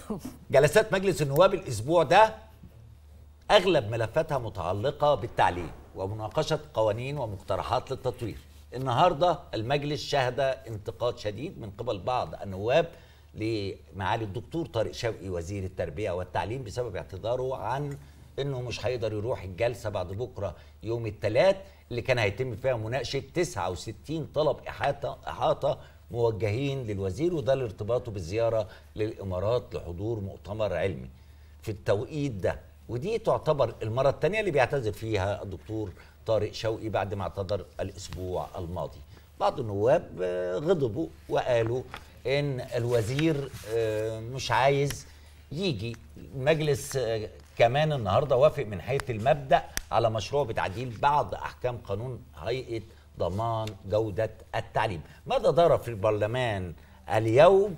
جلسات مجلس النواب الأسبوع ده أغلب ملفاتها متعلقة بالتعليم ومناقشة قوانين ومقترحات للتطوير. النهارده المجلس شهد انتقاد شديد من قبل بعض النواب لمعالي الدكتور طارق شوقي وزير التربية والتعليم بسبب اعتذاره عن إنه مش هيقدر يروح الجلسة بعد بكرة يوم الثلاث اللي كان هيتم فيها مناقشة 69 طلب احاطه إحاطة موجهين للوزير وده لارتباطه بالزيارة للإمارات لحضور مؤتمر علمي في التوقيت ده. ودي تعتبر المرة الثانية اللي بيعتذر فيها الدكتور طارق شوقي بعد ما اعتذر الأسبوع الماضي. بعض النواب غضبوا وقالوا إن الوزير آه، مش عايز يجي. المجلس آه، كمان النهارده وافق من حيث المبدأ على مشروع بتعديل بعض أحكام قانون هيئة ضمان جودة التعليم. ماذا دار في البرلمان اليوم؟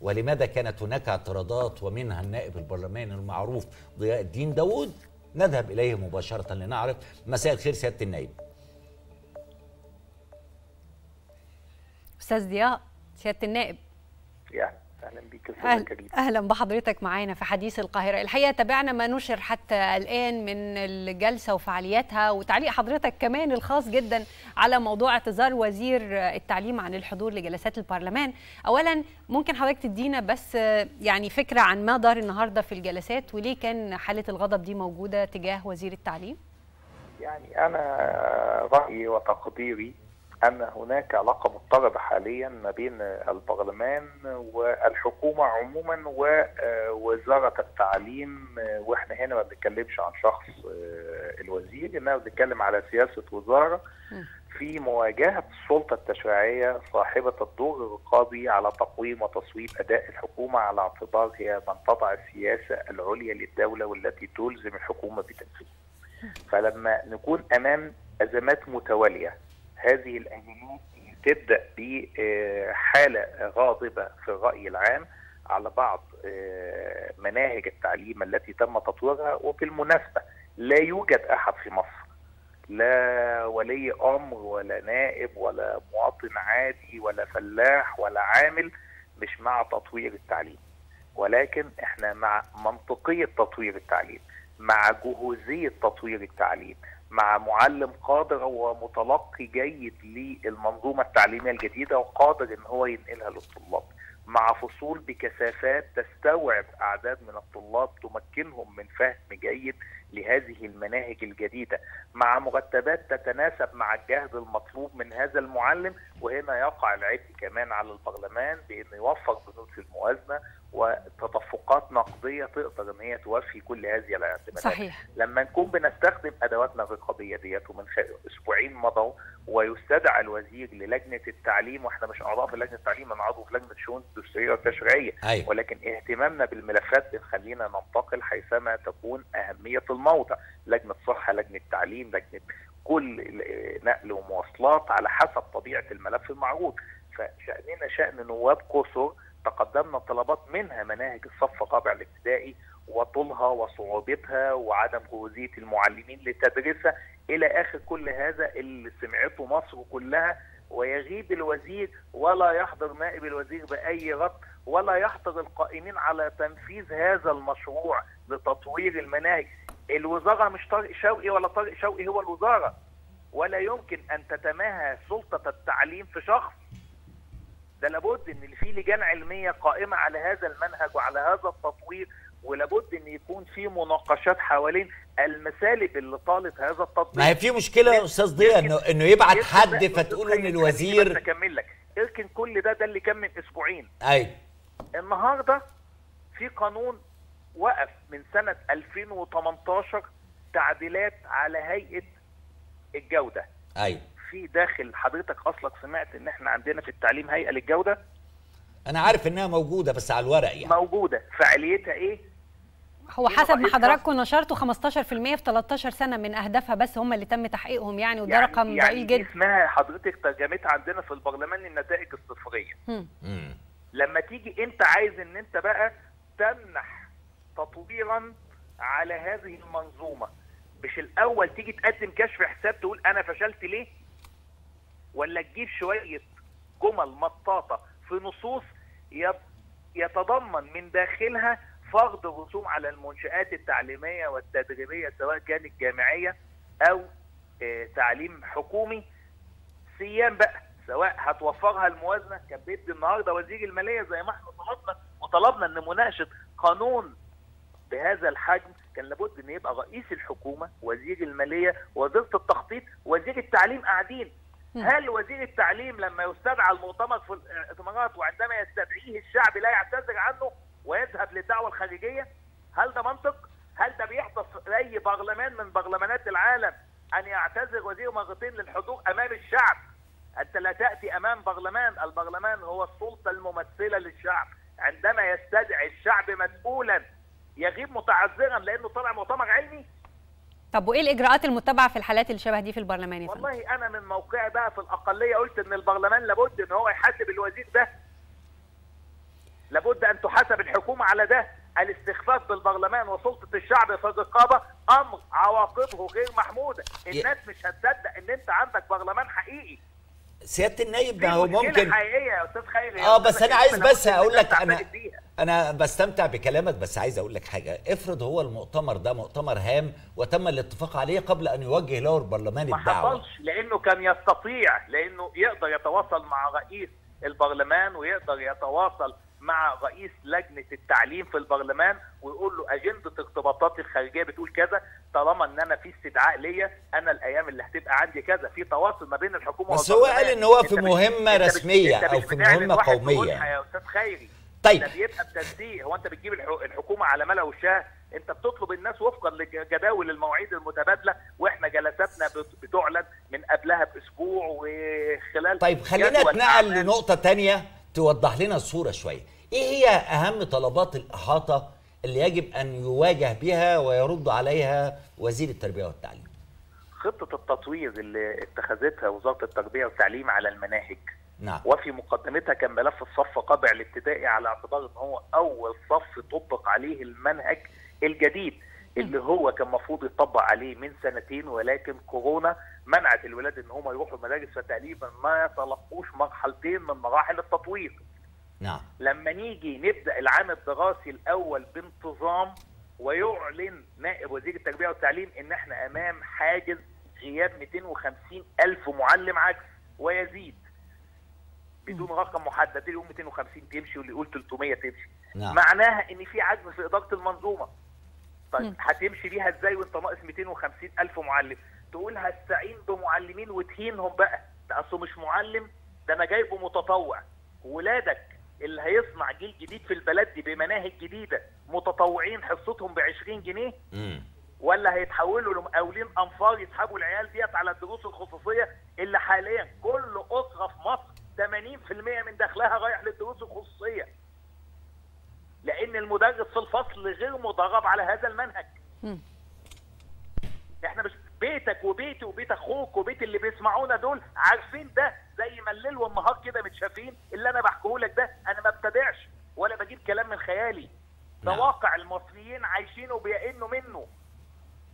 ولماذا كانت هناك اعتراضات ومنها النائب البرلماني المعروف ضياء الدين داوود؟ نذهب إليه مباشرة لنعرف مساء الخير سيادة النائب. أستاذ ضياء سيادة النائب. يعني أهلا بيك أهل أهلا بحضرتك معانا في حديث القاهرة. الحقيقة تابعنا ما نشر حتى الآن من الجلسة وفعالياتها وتعليق حضرتك كمان الخاص جدا على موضوع اعتذار وزير التعليم عن الحضور لجلسات البرلمان. اولا ممكن حضرتك تدينا بس يعني فكرة عن ما دار النهارده في الجلسات وليه كان حالة الغضب دي موجودة تجاه وزير التعليم؟ يعني أنا رأيي وتقديري أن هناك علاقه مضطربه حاليا ما بين البرلمان والحكومة عموما ووزارة التعليم وإحنا هنا ما بنتكلمش عن شخص الوزير انما بنتكلم على سياسة وزارة في مواجهة السلطة التشريعية صاحبة الدور الرقابي على تقويم وتصويب أداء الحكومة على اعتبار هي من تضع السياسة العليا للدولة والتي تلزم الحكومة بتنفيذها. فلما نكون أمام أزمات متوالية هذه الازمات تبدأ بحالة غاضبة في الرأي العام على بعض مناهج التعليم التي تم تطويرها. وبالمناسبه لا يوجد أحد في مصر لا ولي أمر ولا نائب ولا مواطن عادي ولا فلاح ولا عامل مش مع تطوير التعليم. ولكن إحنا مع منطقية تطوير التعليم مع جهوزية تطوير التعليم مع معلم قادر ومتلقي جيد للمنظومة التعليمية الجديدة وقادر إن هو ينقلها للطلاب. مع فصول بكثافات تستوعب أعداد من الطلاب تمكنهم من فهم جيد لهذه المناهج الجديدة. مع مرتبات تتناسب مع الجهد المطلوب من هذا المعلم وهنا يقع العبء كمان على البرلمان بإنه يوفر بنود في الموازنة وتدفقات نقدية تقدر إن هي توفي كل هذه الاعتمادات. صحيح. لما نكون بنستخدم أدواتنا الرقابية ديت ومن أسبوعين مضوا ويستدعى الوزير للجنة التعليم وإحنا مش أعضاء في لجنة التعليم أنا عضو في لجنة الشؤون الدستورية والتشريعية. أيوة. ولكن اهتمامنا بالملفات بتخلينا ننتقل حيثما تكون أهمية الموضع. لجنة صحة لجنة تعليم لجنة كل نقل ومواصلات على حسب طبيعة الملف المعروض. فشأننا شأن نواب قصر تقدمنا طلبات منها مناهج الصف الرابع الابتدائي وطولها وصعوبتها وعدم جهوزيه المعلمين لتدريسها إلى آخر كل هذا اللي سمعته مصر كلها. ويغيب الوزير ولا يحضر نائب الوزير بأي رد ولا يحضر القائمين على تنفيذ هذا المشروع لتطوير المناهج. الوزارة مش طارق شوقي ولا طارق شوقي هو الوزارة. ولا يمكن أن تتماهى سلطة التعليم في شخص ده لابد إن في لجان علمية قائمة على هذا المنهج وعلى هذا التطوير ولابد إن يكون في مناقشات حوالين المسالب اللي طالت هذا التطبيق ما هي في مشكلة يا أستاذ ضياء انه إنه يبعت حد فتقول إن الوزير أكمل لك. اركن كل ده ده اللي كان من أسبوعين. أيوه النهارده في قانون وقف من سنة 2018 تعديلات على هيئة الجودة. أيوه في داخل حضرتك أصلك سمعت إن إحنا عندنا في التعليم هيئة للجودة؟ أنا عارف إنها موجودة بس على الورق يعني. موجودة. فعاليتها إيه؟ هو حسب ما حضراتكم نشرتوا 15% في 13 سنة من أهدافها بس هم اللي تم تحقيقهم يعني وده يعني رقم يعني ضئيل جدا. اسمها حضرتك ترجمتها عندنا في البرلمان النتائج الصفرية. مم. لما تيجي أنت عايز إن أنت بقى تمنح تطويرا على هذه المنظومة مش الأول تيجي تقدم كشف حساب تقول أنا فشلت ليه؟ ولا تجيب شوية جمل مطاطة في نصوص يتضمن من داخلها فرض الرسوم على المنشآت التعليمية والتدريبية سواء كانت جامعية أو آه، تعليم حكومي. سيان بقى سواء هتوفرها الموازنة كان بيدي النهاردة وزير المالية زي ما إحنا طلبنا وطلبنا إن مناقشة قانون بهذا الحجم كان لابد إن يبقى رئيس الحكومة وزير المالية وزيره التخطيط وزير التعليم قاعدين. هل وزير التعليم لما يستدعى المؤتمر في الائتمارات وعندما يستدعيه الشعب لا يعتذر عنه ويذهب للدعوة الخارجية؟ هل ده منطق؟ هل ده بيحدث في أي برلمان من برلمانات العالم أن يعتذر وزير مرتين للحضور أمام الشعب؟ أنت لا تأتي أمام برلمان البرلمان هو السلطة الممثلة للشعب. عندما يستدعي الشعب مسؤولا يغيب متعذرا لأنه طلع مؤتمر علمي طب وإيه الإجراءات المتبعة في الحالات اللي شبه دي في البرلمان يا؟ والله أنا من موقعي بقى في الأقلية قلت إن البرلمان لابد إن هو يحاسب الوزير ده. لابد أن تحاسب الحكومة على ده. الاستخفاف بالبرلمان وسلطة الشعب في الرقابة أمر عواقبه غير محمودة. الناس مش هتصدق إن أنت عندك برلمان حقيقي. سيادة النايب في ما هو ممكن حقيقية يا أستاذ خيري آه بس أنا عايز بس أقول لك أنا. أنا بستمتع بكلامك بس عايز أقول لك حاجة افرض هو المؤتمر ده مؤتمر هام وتم الاتفاق عليه قبل أن يوجه له البرلمان ما الدعوة حصلش لأنه كان يستطيع لأنه يقدر يتواصل مع رئيس البرلمان ويقدر يتواصل مع رئيس لجنة التعليم في البرلمان ويقول له أجندة ارتباطاتي الخارجية بتقول كذا طالما إن أنا في استدعاء ليا أنا الأيام اللي هتبقى عندي كذا في تواصل ما بين الحكومة بس هو. قال إن هو في أنت أو مش في قومية. بجنحة يا أستاذ خيري طيب. ده بيبقى بتنسيق هو انت بتجيب الح- الحكومة على ملا وشها انت بتطلب الناس وفقا لجداول المواعيد المتبادلة وإحنا جلساتنا بت- بتعلن من قبلها بأسبوع وخلال طيب خلينا اتنقل. لنقطة تانية توضح لنا الصورة شوية إيه هي أهم طلبات الإحاطة اللي يجب أن يواجه بها ويرد عليها وزير التربية والتعليم خطة التطوير اللي اتخذتها وزارة التربية والتعليم على المناهج نعم. وفي مقدمتها كان ملف الصف قبع الابتدائي على اعتبار إن هو أول صف طبق عليه المنهج الجديد اللي هو كان المفروض يطبق عليه من سنتين ولكن كورونا منعت الولاد إن هم يروحوا المدارس فتقريبا ما تلقوش مرحلتين من مراحل التطوير. نعم. لما نيجي نبدأ العام الدراسي الأول بانتظام ويعلن نائب وزير التربية والتعليم إن إحنا أمام حاجز غياب 250 ألف معلم عجز ويزيد. بدون رقم محدد اللي يقول 250 تمشي واللي يقول 300 تمشي. نعم. معناها إن في عجز في إدارة المنظومة. طيب هتمشي بيها إزاي وأنت ناقص 250 ألف معلم؟ تقول هستعين بمعلمين وتهينهم بقى. ده اصله مش معلم ده أنا جايبه متطوع. ولادك اللي هيصنع جيل جديد في البلد دي بمناهج جديدة متطوعين حصتهم ب 20 جنيه؟ مم. ولا هيتحولوا لمقاولين أنفار يسحبوا العيال ديت على الدروس الخصوصية اللي حاليا كل أسرة في مصر 80% من دخلها رايح للدروس الخصوصية. لأن المدرس في الفصل غير مدرب على هذا المنهج. مم. إحنا مش بيتك وبيتي وبيت أخوك وبيت اللي بيسمعونا دول عارفين ده زي ما الليل والنهار كده متشافين. اللي أنا بحكيه لك ده أنا ما ابتدعش ولا بجيب كلام من خيالي. ده نعم. واقع المصريين عايشينه وبيئنوا منه.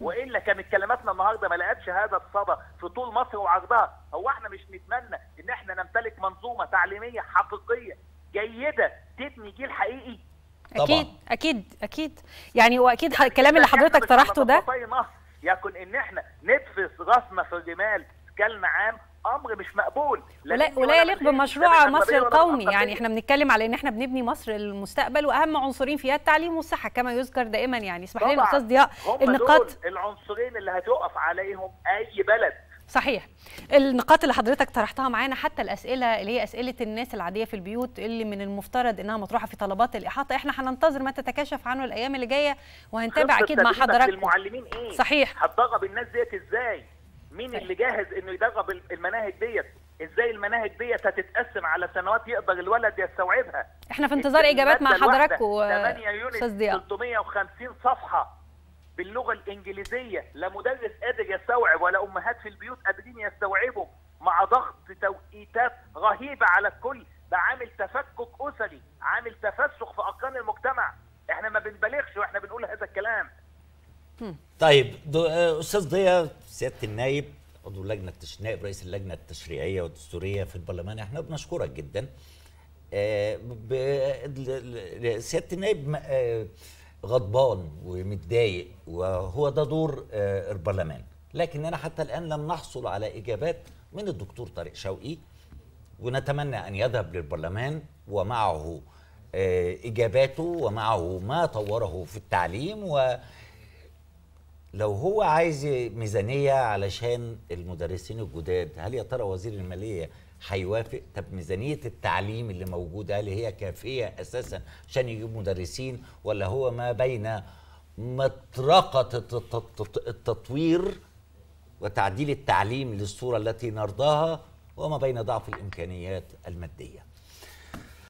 وإلا كانت كلماتنا النهارده ما لقتش هذا الصدى في طول مصر وعرضها هو إحنا مش نتمنى إن إحنا نمتلك منظومة تعليمية حقيقية جيدة تبني جيل حقيقي؟ طبعاً. أكيد أكيد. أكيد يعني هو أكيد ح- الكلام اللي حضرتك طرحته ده يكن إن إحنا ندفس راسنا في الرمال كلنا عام أمر مش مقبول. لا ولا يليق بمشروع مصر القومي. يعني إحنا بنتكلم على إن إحنا بنبني مصر المستقبل وأهم عنصرين فيها التعليم والصحة كما يذكر دائما. يعني اسمح لي. أستاذ ضياء النقاط العنصرين اللي هتقف عليهم أي بلد. صحيح. النقاط اللي حضرتك طرحتها معانا حتى الأسئلة اللي هي أسئلة الناس العادية في البيوت اللي من المفترض إنها مطروحة في طلبات الإحاطة. إحنا هننتظر ما تتكشف عنه الأيام اللي جاية وهنتابع أكيد مع تدريبك حضراتكم للمعلمين إيه؟ صحيح. هتدرب الناس ديت إزاي؟ مين. اللي جاهز إنه يدرب المناهج ديت؟ إزاي المناهج ديت هتتقسم على سنوات يقدر الولد يستوعبها؟ إحنا في انتظار إجابات مع المادة الواحدة حضراتكم 8 يونت أستاذ ضياء. 350 صفحة باللغة الإنجليزية لا مدرس قادر يستوعب ولا أمهات في البيوت قادرين يستوعبوا مع ضغط توقيتات رهيبة على الكل ده عامل تفكك أسري عامل تفسخ في اركان المجتمع إحنا ما بنبالغش وإحنا بنقول هذا الكلام طيب آه، أستاذ ضياء سيادة النايب عضو لجنه التش... نائب رئيس اللجنة التشريعية والدستورية في البرلمان. إحنا بنشكرك جدا. آه، ب- سيادة النائب آه، غضبان ومتضايق وهو ده دور آه، البرلمان. لكننا حتى الآن لم نحصل على إجابات من الدكتور طارق شوقي ونتمنى أن يذهب للبرلمان ومعه إجاباته ومعه ما طوره في التعليم و لو هو عايز ميزانية علشان المدرسين الجداد هل يا ترى وزير المالية هيوافق؟ طب ميزانية التعليم اللي موجودة هل هي كافية أساسا عشان يجيب مدرسين ولا هو ما بين مطرقة الت- الت- التطوير وتعديل التعليم للصورة التي نرضاها وما بين ضعف الإمكانيات المادية؟